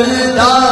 知道。